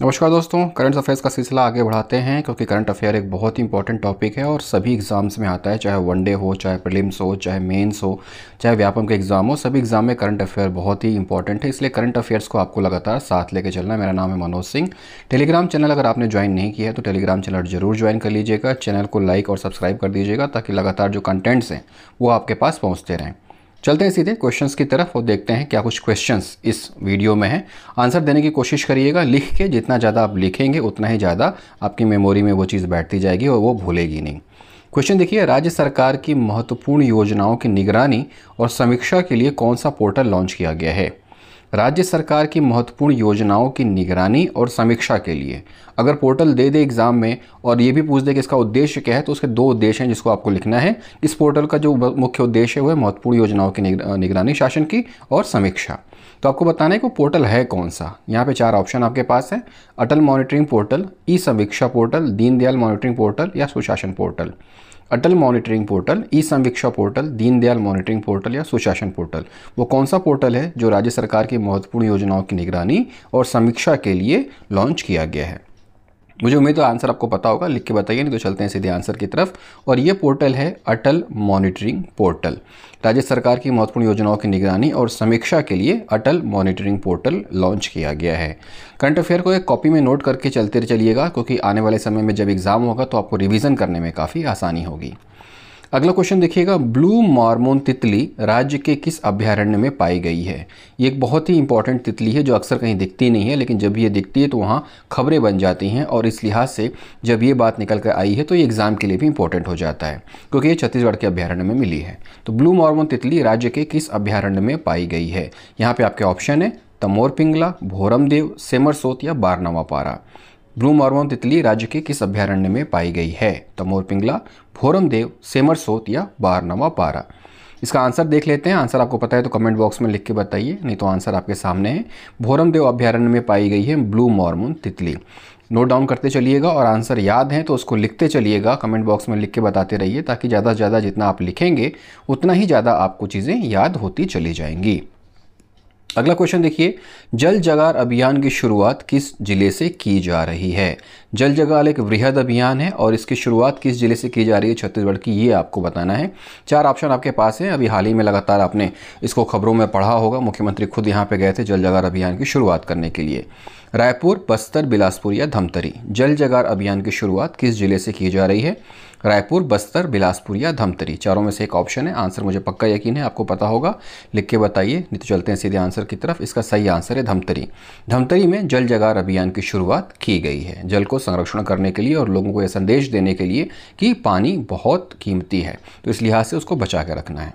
नमस्कार दोस्तों current affairs का सिलसिला आगे बढ़ाते हैं, क्योंकि करंट अफेयर एक बहुत ही इंपॉर्टेंट टॉपिक है और सभी एग्ज़ाम्स में आता है, चाहे वनडे हो, चाहे प्रीलिम्स हो, चाहे मेंस हो, चाहे व्यापम के एग्ज़ाम हो, सभी एग्ज़ाम में करंट अफेयर बहुत ही इंपॉर्टेंट है। इसलिए करंट अफेयर्स को आपको लगातार साथ लेके चलना है। मेरा नाम है मनोज सिंह। टेलीग्राम चैनल अगर आपने ज्वाइन नहीं किया है तो टेलीग्राम चैनल ज़रूर ज्वाइन कर लीजिएगा। चैनल को लाइक और सब्सक्राइब कर दीजिएगा, ताकि लगातार जो कंटेंट्स हैं, वो आपके पास पहुँचते रहें। चलते हैं सीधे क्वेश्चंस की तरफ़ और देखते हैं क्या कुछ क्वेश्चंस इस वीडियो में हैं। आंसर देने की कोशिश करिएगा, लिख के जितना ज़्यादा आप लिखेंगे, उतना ही ज़्यादा आपकी मेमोरी में वो चीज़ बैठती जाएगी और वो भूलेगी नहीं। क्वेश्चन देखिए, राज्य सरकार की महत्वपूर्ण योजनाओं की निगरानी और समीक्षा के लिए कौन सा पोर्टल लॉन्च किया गया है? राज्य सरकार की महत्वपूर्ण योजनाओं की निगरानी और समीक्षा के लिए। अगर पोर्टल दे दे एग्ज़ाम में और ये भी पूछ दे कि इसका उद्देश्य क्या है तो उसके दो उद्देश्य हैं जिसको आपको लिखना है। इस पोर्टल का जो मुख्य उद्देश्य है, वो है महत्वपूर्ण योजनाओं की निगरानी, शासन की और समीक्षा। तो आपको बताना है कि पोर्टल है कौन सा? यहाँ पे चार ऑप्शन आपके पास है। अटल मॉनिटरिंग पोर्टल, ई समीक्षा पोर्टल, दीनदयाल मॉनिटरिंग पोर्टल या Sushasan portal. Atal monitoring portal, e Samviksha portal, Deendayal monitoring portal या सुशासन पोर्टल। वो कौन सा पोर्टल है जो राज्य सरकार की महत्वपूर्ण योजनाओं की निगरानी और समीक्षा के लिए लॉन्च किया गया है? मुझे उम्मीद है आंसर आपको पता होगा, लिख के बताइए, नहीं तो चलते हैं सीधे आंसर की तरफ़। और ये पोर्टल है अटल मॉनिटरिंग पोर्टल। राज्य सरकार की महत्वपूर्ण योजनाओं की निगरानी और समीक्षा के लिए अटल मॉनिटरिंग पोर्टल लॉन्च किया गया है। करंट अफेयर को एक कॉपी में नोट करके चलते चलिएगा, क्योंकि आने वाले समय में जब एग्ज़ाम होगा तो आपको रिविज़न करने में काफ़ी आसानी होगी। अगला क्वेश्चन देखिएगा, ब्लू मार्मोन तितली राज्य के किस अभ्यारण्य में पाई गई है? ये एक बहुत ही इंपॉर्टेंट तितली है जो अक्सर कहीं दिखती नहीं है, लेकिन जब ये दिखती है तो वहाँ खबरें बन जाती हैं और इस लिहाज से जब ये बात निकल कर आई है तो ये एग्ज़ाम के लिए भी इंपॉर्टेंट हो जाता है, क्योंकि ये छत्तीसगढ़ के अभ्यारण्य में मिली है। तो ब्लू मार्मोन तितली राज्य के किस अभ्यारण्य में पाई गई है? यहाँ पर आपके ऑप्शन है, तमोर पिंगला, भोरमदेव, सेमरसोत या बारनवा पारा ब्लू मार्मोन तितली राज्य के किस अभ्यारण्य में पाई गई है? तमोर पिंगला फोरमदेव सेमरसोत या बारनवा पारा? इसका आंसर देख लेते हैं। आंसर आपको पता है तो कमेंट बॉक्स में लिख के बताइए, नहीं तो आंसर आपके सामने है। भोरमदेव अभ्यारण्य में पाई गई है ब्लू मॉर्मोन तितली। नोट डाउन करते चलिएगा और आंसर याद है तो उसको लिखते चलिएगा। कमेंट बॉक्स में लिख के बताते रहिए ताकि ज़्यादा से ज़्यादा जितना आप लिखेंगे, उतना ही ज़्यादा आपको चीज़ें याद होती चली जाएँगी। अगला क्वेश्चन देखिए, जल जगार अभियान की शुरुआत किस ज़िले से की जा रही है? जल जगार एक वृहद अभियान है और इसकी शुरुआत किस ज़िले से की जा रही है छत्तीसगढ़ की, ये आपको बताना है। चार ऑप्शन आपके पास हैं, अभी हाल ही में लगातार आपने इसको खबरों में पढ़ा होगा, मुख्यमंत्री खुद यहाँ पे गए थे जल जगार अभियान की शुरुआत करने के लिए। रायपुर, बस्तर, बिलासपुर या धमतरी। जल जगार अभियान की शुरुआत किस ज़िले से की जा रही है? रायपुर, बस्तर, बिलासपुर या धमतरी? चारों में से एक ऑप्शन है। आंसर मुझे पक्का यकीन है, आपको पता होगा। लिख के बताइए, नहीं तो चलते हैं सीधे आंसर की तरफ़। इसका सही आंसर है धमतरी। धमतरी में जल जगार अभियान की शुरुआत की गई है। जल को संरक्षण करने के लिए और लोगों को यह संदेश देने के लिए कि पानी बहुत कीमती है। तो इस लिहाज से उसको बचा के रखना है।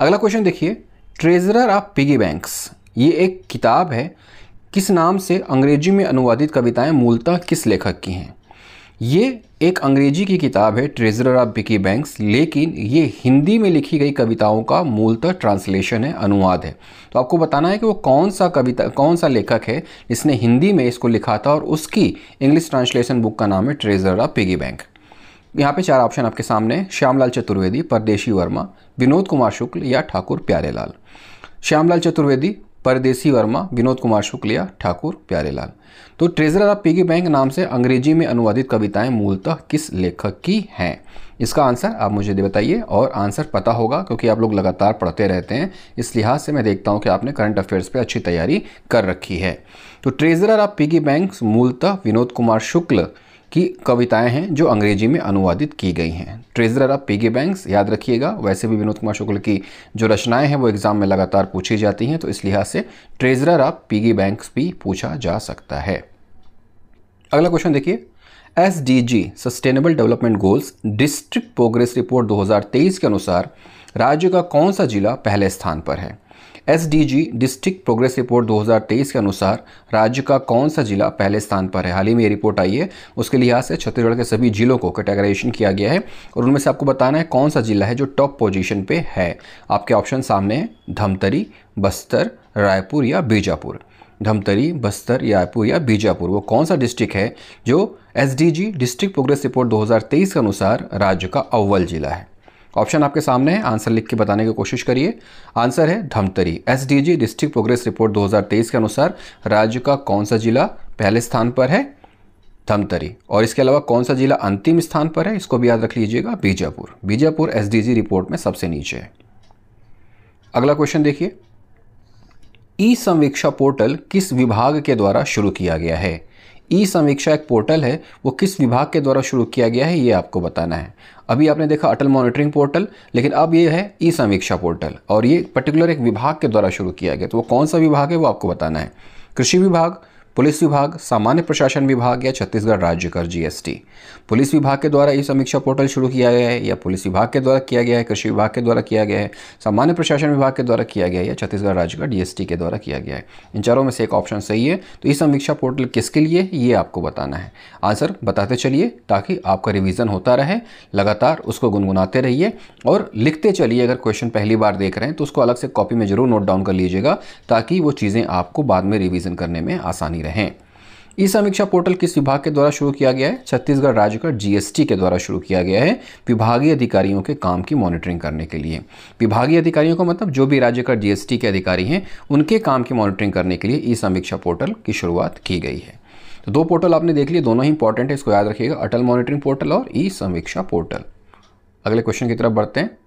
अगला क्वेश्चन देखिए। Treasurer of piggy banks. ये एक किताब है। किस नाम से अंग्रेज़ी में अनुवादित कविताएँ मूलतः किस लेखक की हैं? ये एक अंग्रेज़ी की किताब है ट्रेजरर ऑफ़ बिकी बैंक्स लेकिन ये हिंदी में लिखी गई कविताओं का मूलतः ट्रांसलेशन है, अनुवाद है। तो आपको बताना है कि वो कौन सा कविता, कौन सा लेखक है जिसने हिंदी में इसको लिखा था और उसकी इंग्लिश ट्रांसलेशन बुक का नाम है ट्रेजरर ऑफ़ पिगी बैंक यहाँ पे चार ऑप्शन आपके सामने श्यामलाल चतुर्वेदी, परदेशी वर्मा, विनोद कुमार शुक्ल या ठाकुर प्यारेलाल। श्यामलाल चतुर्वेदी परदेसी वर्मा, विनोद कुमार शुक्ल या ठाकुर प्यारेलाल। तो ट्रेजरर ऑफ़ पिगी बैंक नाम से अंग्रेज़ी में अनुवादित कविताएँ मूलतः किस लेखक की हैं? इसका आंसर आप मुझे दे बताइए और आंसर पता होगा क्योंकि आप लोग लगातार पढ़ते रहते हैं। इस लिहाज से मैं देखता हूँ कि आपने करंट अफेयर्स पे अच्छी तैयारी कर रखी है। तो ट्रेजरर ऑफ़ पिगी बैंक मूलतः विनोद कुमार शुक्ल की कविताएँ हैं जो अंग्रेज़ी में अनुवादित की गई हैं। ट्रेजरर ऑफ़ पिगी बैंक्स याद रखिएगा, वैसे भी विनोद कुमार शुक्ल की जो रचनाएँ हैं वो एग्ज़ाम में लगातार पूछी जाती हैं तो इस लिहाज से ट्रेजरर ऑफ़ पिगी बैंक्स भी पूछा जा सकता है। अगला क्वेश्चन देखिए। S D G sustainable development goals district progress report 2023 के अनुसार राज्य का कौन सा जिला पहले स्थान पर है? एसडीजी डिस्ट्रिक्ट प्रोग्रेस रिपोर्ट 2023 के अनुसार राज्य का कौन सा जिला पहले स्थान पर है? हाल ही में ये रिपोर्ट आई है। उसके लिहाज से छत्तीसगढ़ के सभी जिलों को कैटेगराइजेशन किया गया है और उनमें से आपको बताना है कौन सा जिला है जो टॉप पोजीशन पे है। आपके ऑप्शन सामने हैं, धमतरी, बस्तर, रायपुर या बीजापुर। धमतरी, बस्तर, रायपुर या बीजापुर। वो कौन सा डिस्ट्रिक्ट है जो SDG डिस्ट्रिक्ट प्रोग्रेस रिपोर्ट 2023 के अनुसार राज्य का अव्वल जिला है? ऑप्शन आपके सामने है, आंसर लिख के बताने की कोशिश करिए। आंसर है Dhamtari. S district progress report 2023 के अनुसार राज्य का कौन सा जिला पहले स्थान पर है? धमतरी। और इसके अलावा कौन सा जिला अंतिम स्थान पर है, इसको भी याद रख लीजिएगा, बीजापुर। बीजापुर एसडीजी रिपोर्ट में सबसे नीचे है। अगला क्वेश्चन देखिए। ई समीक्षा पोर्टल किस विभाग के द्वारा शुरू किया गया है? ई समीक्षा एक पोर्टल है, वो किस विभाग के द्वारा शुरू किया गया है, ये आपको बताना है। अभी आपने देखा अटल मॉनिटरिंग पोर्टल, लेकिन अब ये है ई समीक्षा पोर्टल, और ये पर्टिकुलर एक विभाग के द्वारा शुरू किया गया तो वो कौन सा विभाग है, वो आपको बताना है। कृषि विभाग पुलिस विभाग, सामान्य प्रशासन विभाग या छत्तीसगढ़ राज्य कर जीएसटी पुलिस विभाग के द्वारा ये समीक्षा पोर्टल शुरू किया गया है या पुलिस विभाग के द्वारा किया गया है, कृषि विभाग के द्वारा किया गया है, सामान्य प्रशासन विभाग के द्वारा किया गया है या छत्तीसगढ़ राज्य का डीएसटी के द्वारा किया गया है। इन चारों में से एक ऑप्शन सही है तो ये समीक्षा पोर्टल किसके लिए ये आपको बताना है। आंसर बताते चलिए, ताकि आपका रिविज़न होता रहे, लगातार उसको गुनगुनाते रहिए और लिखते चलिए। अगर क्वेश्चन पहली बार देख रहे हैं तो उसको अलग से कॉपी में ज़रूर नोट डाउन कर लीजिएगा, ताकि वो चीज़ें आपको बाद में रिविज़न करने में आसानी रहें। ई समीक्षा पोर्टल किस विभाग के द्वारा शुरू किया गया है? छत्तीसगढ़ राज्य का जीएसटी के द्वारा शुरू किया गया है विभागीय अधिकारियों के काम की मॉनिटरिंग करने के लिए। विभागीय अधिकारियों का मतलब जो भी राज्य का जीएसटी के अधिकारी हैं, उनके काम की मॉनिटरिंग करने के लिए ई समीक्षा पोर्टल की शुरुआत की गई है। तो दो पोर्टल आपने देख लिए, दोनों ही इंपॉर्टेंट है, इसको याद रखिएगा, अटल मॉनिटरिंग पोर्टल और ई समीक्षा पोर्टल। अगले क्वेश्चन की तरफ़ बढ़ते हैं।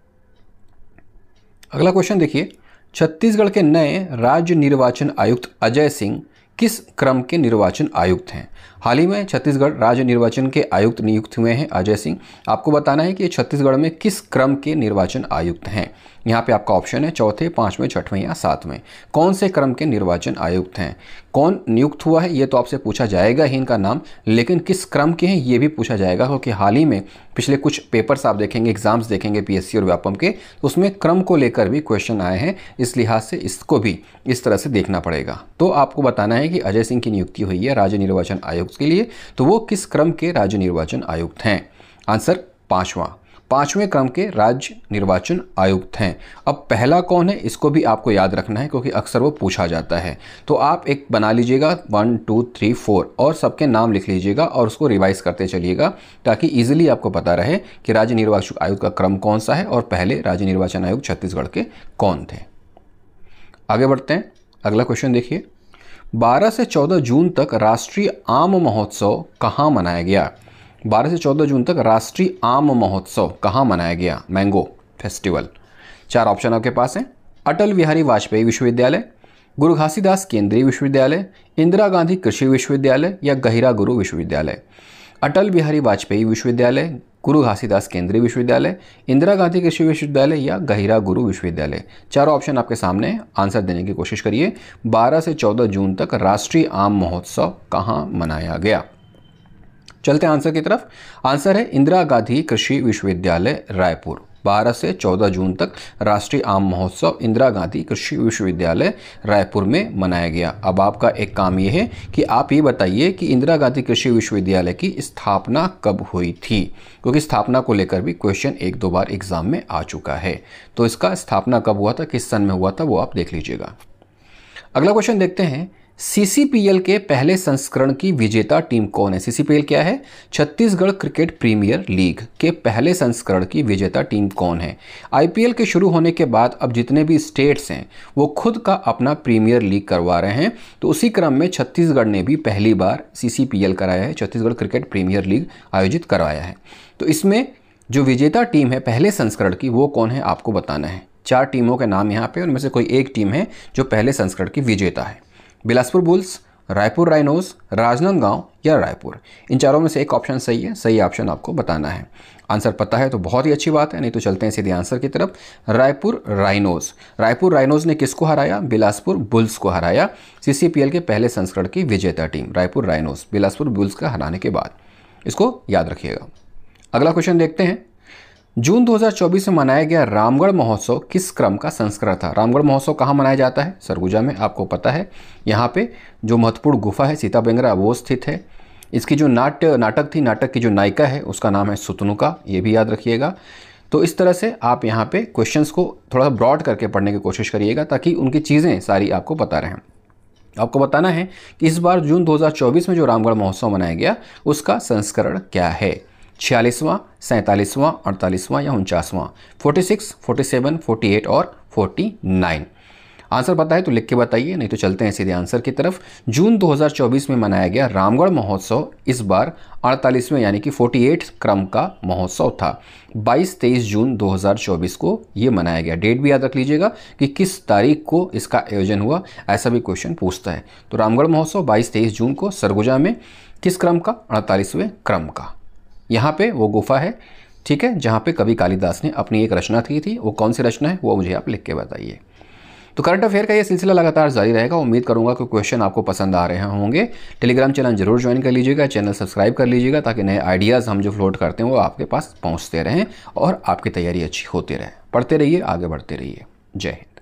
अगला क्वेश्चन देखिए, छत्तीसगढ़ के नए राज्य निर्वाचन आयुक्त अजय सिंह किस क्रम के निर्वाचन आयुक्त हैं? हाल ही में छत्तीसगढ़ राज्य निर्वाचन के आयुक्त नियुक्त हुए हैं अजय सिंह। आपको बताना है कि छत्तीसगढ़ में किस क्रम के निर्वाचन आयुक्त हैं? यहाँ पे आपका ऑप्शन है, चौथे, पाँचवें, छठवें या सातवें। कौन से क्रम के निर्वाचन आयुक्त हैं? कौन नियुक्त हुआ है? ये तो आपसे पूछा जाएगा ही इनका नाम, लेकिन किस क्रम के हैं? ये भी पूछा जाएगा, क्योंकि हाल ही में पिछले कुछ पेपर्स आप देखेंगे एग्ज़ाम्स देखेंगे पीएससी और व्यापम के तो उसमें क्रम को लेकर भी क्वेश्चन आए हैं, इस लिहाज से इसको भी इस तरह से देखना पड़ेगा। तो आपको बताना है कि अजय सिंह की नियुक्ति हुई है राज्य निर्वाचन आयुक्त के लिए तो वो किस क्रम के राज्य निर्वाचन आयुक्त हैं? आंसर, पाँचवा। पाँचवें क्रम के राज्य निर्वाचन आयुक्त हैं। अब पहला कौन है, इसको भी आपको याद रखना है, क्योंकि अक्सर वो पूछा जाता है। तो आप एक बना लीजिएगा, वन, टू, थ्री, फोर, और सबके नाम लिख लीजिएगा और उसको रिवाइज करते चलिएगा, ताकि इजीली आपको पता रहे कि राज्य निर्वाचन आयुक्त का क्रम कौन सा है और पहले राज्य निर्वाचन आयुक्त छत्तीसगढ़ के कौन थे। आगे बढ़ते हैं। अगला क्वेश्चन देखिए। 12 से 14 जून तक राष्ट्रीय आम महोत्सव कहाँ मनाया गया? 12 से 14 जून तक राष्ट्रीय आम महोत्सव कहाँ मनाया गया? Mango festival. चार ऑप्शन आपके पास हैं। अटल बिहारी वाजपेयी विश्वविद्यालय, गुरु घासीदास केंद्रीय विश्वविद्यालय, इंदिरा गांधी कृषि विश्वविद्यालय या गहिरा गुरु विश्वविद्यालय। अटल बिहारी वाजपेयी विश्वविद्यालय, गुरु घासीदास केंद्रीय विश्वविद्यालय, इंदिरा गांधी कृषि विश्वविद्यालय या गहिरा गुरु विश्वविद्यालय। चारों ऑप्शन आपके सामने आंसर देने की कोशिश करिए। 12 से 14 जून तक राष्ट्रीय आम महोत्सव कहाँ मनाया गया? चलते आंसर की तरफ़। आंसर है इंदिरा गांधी कृषि विश्वविद्यालय, रायपुर। 12 से 14 जून तक राष्ट्रीय आम महोत्सव इंदिरा गांधी कृषि विश्वविद्यालय, रायपुर में मनाया गया। अब आपका एक काम यह है कि आप ये बताइए कि इंदिरा गांधी कृषि विश्वविद्यालय की स्थापना कब हुई थी? क्योंकि स्थापना को लेकर भी क्वेश्चन एक दो बार एग्ज़ाम में आ चुका है। तो इसका स्थापना कब हुआ था, किस सन में हुआ था, वो आप देख लीजिएगा। अगला क्वेश्चन देखते हैं। सीसीपीएल के पहले संस्करण की विजेता टीम कौन है? सीसीपीएल क्या है? छत्तीसगढ़ क्रिकेट प्रीमियर लीग के पहले संस्करण की विजेता टीम कौन है? आईपीएल के शुरू होने के बाद अब जितने भी स्टेट्स हैं, वो खुद का अपना प्रीमियर लीग करवा रहे हैं। तो उसी क्रम में छत्तीसगढ़ ने भी पहली बार सीसीपीएल कराया है, छत्तीसगढ़ क्रिकेट प्रीमियर लीग आयोजित करवाया है। तो इसमें जो विजेता टीम है पहले संस्करण की, वो कौन है? आपको बताना है। चार टीमों के नाम यहाँ पे उनमें से कोई एक टीम है जो पहले संस्करण की विजेता है। बिलासपुर बुल्स, रायपुर राइनोज राजनांदगांव या रायपुर। इन चारों में से एक ऑप्शन सही है, सही ऑप्शन आपको बताना है। आंसर पता है तो बहुत ही अच्छी बात है, नहीं तो चलते हैं सीधे आंसर की तरफ़। रायपुर राइनोज रायपुर राइनोज ने किसको हराया? बिलासपुर बुल्स को हराया। सीसीपीएल के पहले संस्करण की विजेता team, Raipur Rhinos Bilaspur Bulls का हराने के बाद। इसको याद रखिएगा। अगला क्वेश्चन देखते हैं। जून 2024 में मनाया गया रामगढ़ महोत्सव किस क्रम का संस्करण था? रामगढ़ महोत्सव कहाँ मनाया जाता है? सरगुजा में, आपको पता है। यहाँ पे जो महत्वपूर्ण गुफा है, सीता बेंगरा, वो स्थित है। इसकी जो नाट्य नाटक थी, नाटक की जो नायिका है, उसका नाम है सुतनुका, ये भी याद रखिएगा। तो इस तरह से आप यहाँ पे क्वेश्चंस को थोड़ा सा ब्रॉड करके पढ़ने की कोशिश करिएगा, ताकि उनकी चीज़ें सारी आपको पता रहें। आपको बताना है कि इस बार जून 2024 में जो रामगढ़ महोत्सव मनाया गया, उसका संस्करण क्या है? छियालीसवां, सैंतालीसवां, अड़तालीसवां या उनचासवां। Forty six, forty seven, forty eight और फोर्टी नाइन। आंसर पता है तो लिख के बताइए, नहीं तो चलते हैं सीधे आंसर की तरफ़। जून 2024 में मनाया गया रामगढ़ महोत्सव, इस बार अड़तालीसवें, यानी कि 48 क्रम का महोत्सव था। 22-23 जून 2024 को ये मनाया गया। डेट भी याद रख लीजिएगा कि किस तारीख को इसका आयोजन हुआ, ऐसा भी क्वेश्चन पूछता है। तो रामगढ़ महोत्सव 22-23 जून को सरगुजा में, किस क्रम का? अड़तालीसवें क्रम का। यहाँ पे वो गुफा है, ठीक है, जहाँ पे कवि कालिदास ने अपनी एक रचना की थी। वो कौन सी रचना है, वो मुझे आप लिख के बताइए। तो करंट अफेयर का ये सिलसिला लगातार जारी रहेगा। उम्मीद करूँगा कि क्वेश्चन आपको पसंद आ रहे होंगे। टेलीग्राम चैनल ज़रूर ज्वाइन कर लीजिएगा चैनल सब्सक्राइब कर लीजिएगा, ताकि नए आइडियाज़ हम जो फ्लोट करते हैं, वो आपके पास पहुँचते रहें और आपकी तैयारी अच्छी होती रहे। पढ़ते रहिए, आगे बढ़ते रहिए। जय हिंद।